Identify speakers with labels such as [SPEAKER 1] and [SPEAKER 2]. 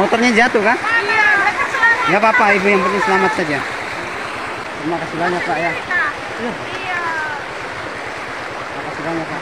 [SPEAKER 1] Motornya jatuh kan?
[SPEAKER 2] Iya, nggak.
[SPEAKER 1] Ya apa-apa, ibu yang penting selamat saja. Terima kasih banyak pak ya.
[SPEAKER 2] Iya.
[SPEAKER 1] Terima kasih banyak pak.